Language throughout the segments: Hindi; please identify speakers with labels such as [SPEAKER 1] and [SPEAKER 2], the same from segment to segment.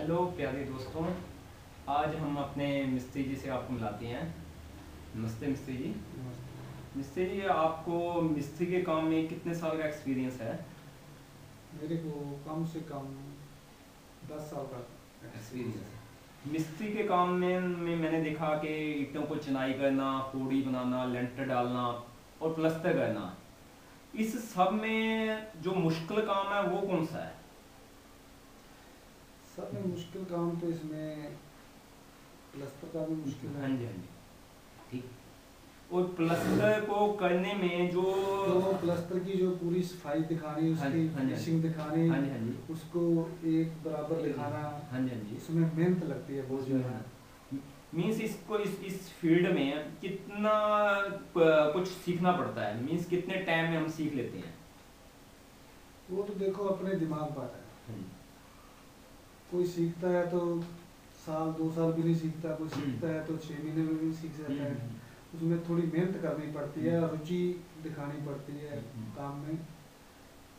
[SPEAKER 1] हेलो प्यारे दोस्तों। आज हम अपने मिस्त्री जी से आपको मिलाते हैं। नमस्ते मिस्त्री जी। मिस्त्री जी आपको मिस्त्री के काम में कितने साल का एक्सपीरियंस है?
[SPEAKER 2] मेरे को कम से कम दस साल का
[SPEAKER 1] एक्सपीरियंस मिस्त्री के काम में, में मैंने देखा कि ईंटों को चिनाई करना पोड़ी बनाना लेंटर डालना और प्लस्तर करना इस सब में जो मुश्किल काम है वो कौन सा है?
[SPEAKER 2] सब में मुश्किल काम तो इसमें प्लस्तर का भी मुश्किल
[SPEAKER 1] हाँ।
[SPEAKER 2] है
[SPEAKER 1] जी हाँ जी। ठीक। और प्लस्तर को करने में जो
[SPEAKER 2] तो प्लस्तर की जो पूरी सफ़ाई दिखानी
[SPEAKER 1] हाँ
[SPEAKER 2] उसकी फिनिशिंग दिखानी
[SPEAKER 1] हाँ जी हाँ जी।
[SPEAKER 2] उसको एक बराबर दिखाना
[SPEAKER 1] हाँ जी हाँ जी।
[SPEAKER 2] उसमें मेहनत लगती है बहुत ज़्यादा।
[SPEAKER 1] मीन्स इसको इस इस फ़ील्ड में कितना कुछ सीखना पड़ता है? मीन्स कितने टाइम में हम सीख लेते हैं?
[SPEAKER 2] वो तो देखो अपने दिमाग पर है।
[SPEAKER 1] हाँ
[SPEAKER 2] कोई सीखता है तो साल दो साल भी नहीं सीखता कोई
[SPEAKER 1] हम्म।
[SPEAKER 2] सीखता है तो छः महीने में भी सीख जाता है।
[SPEAKER 1] हम्म,
[SPEAKER 2] उसमें थोड़ी मेहनत करनी पड़ती है
[SPEAKER 1] हम्म।
[SPEAKER 2] रुचि दिखानी पड़ती है
[SPEAKER 1] हम्म।
[SPEAKER 2] काम में।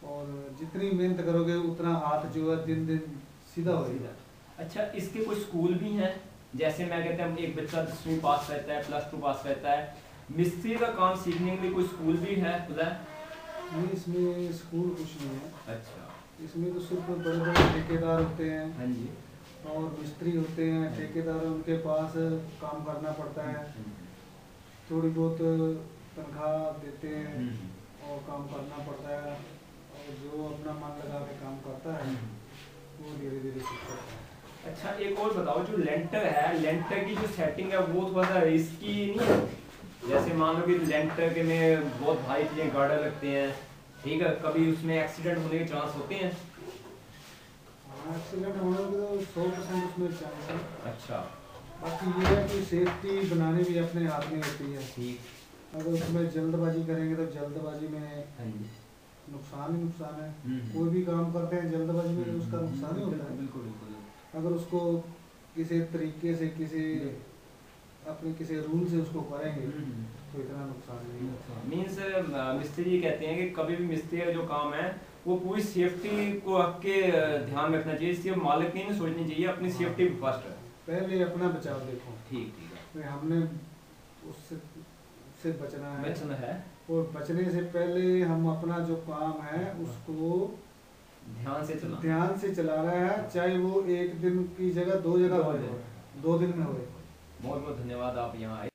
[SPEAKER 2] और जितनी मेहनत करोगे उतना हाथ जो है दिन दिन सीधा होगा
[SPEAKER 1] अच्छा इसके कोई स्कूल भी हैं? जैसे मैं कहता हूँ एक बच्चा दसवीं पास करता है प्लस टू पास करता है। मिस्त्री का काम सीखने के लिए कोई स्कूल भी है? खुला
[SPEAKER 2] नहीं इसमें स्कूल कुछ नहीं है।
[SPEAKER 1] अच्छा।
[SPEAKER 2] इसमें तो सिर्फ़ बड़े बड़े ठेकेदार होते हैं।
[SPEAKER 1] हाँ जी।
[SPEAKER 2] और मिस्त्री होते हैं। ठेकेदार उनके पास काम करना पड़ता है। थोड़ी बहुत तनख्वाह देते हैं
[SPEAKER 1] हम्म,
[SPEAKER 2] और काम करना पड़ता है। और जो अपना मन लगा के काम करता है। वो धीरे धीरे सीख सकता है।
[SPEAKER 1] अच्छा एक और बताओ जो लेंटर है लेंटर की जो सेटिंग है वो थोड़ा सा रिस्की नहीं है? जैसे मान लो कि लेंटर के में बहुत भारी चीज़ें गार्डर लगते हैं। ठीक है कभी उसमें एक्सीडेंट होने के चांस होते हैं?
[SPEAKER 2] एक्सीडेंट होने के तो सौ परसेंट उसमें चांस है।
[SPEAKER 1] अच्छा।
[SPEAKER 2] बाकी ये है कि सेफ्टी बनानी भी अपने हाथ में होती है।
[SPEAKER 1] ठीक।
[SPEAKER 2] अगर उसमें जल्दबाजी करेंगे तो जल्दबाजी में
[SPEAKER 1] हाँ
[SPEAKER 2] नुकसान ही नुकसान है।
[SPEAKER 1] हम्म,
[SPEAKER 2] कोई भी काम करते हैं जल्दबाजी में तो उसका
[SPEAKER 1] हम्म,
[SPEAKER 2] नुकसान ही होता है।
[SPEAKER 1] बिल्कुल बिल्कुल।
[SPEAKER 2] अगर उसको किसी तरीके से किसी अपने किसी रूल से उसको करेंगे
[SPEAKER 1] हम्म,
[SPEAKER 2] तो इतना नुकसान नहीं होता
[SPEAKER 1] मीन्स मिस्त्री कहते हैं कि कभी भी मिस्त्री का जो काम है वो पूरी सेफ्टी को रख के ध्यान रखना चाहिए। इससे मालिक नहीं सोचनी चाहिए अपनी सेफ्टी फ़र्स्ट है
[SPEAKER 2] पहले अपना बचाव देखो।
[SPEAKER 1] ठीक ठीक है।
[SPEAKER 2] हमने उससे उससे बचना है।
[SPEAKER 1] बचना है।
[SPEAKER 2] और बचने से पहले हम अपना जो काम है उसको
[SPEAKER 1] ध्यान से चलाना।
[SPEAKER 2] ध्यान से चला रहा है चाहे वो एक दिन की जगह दो जगह हो
[SPEAKER 1] जाए।
[SPEAKER 2] दो दिन। में होए
[SPEAKER 1] बहुत बहुत धन्यवाद आप यहाँ आए।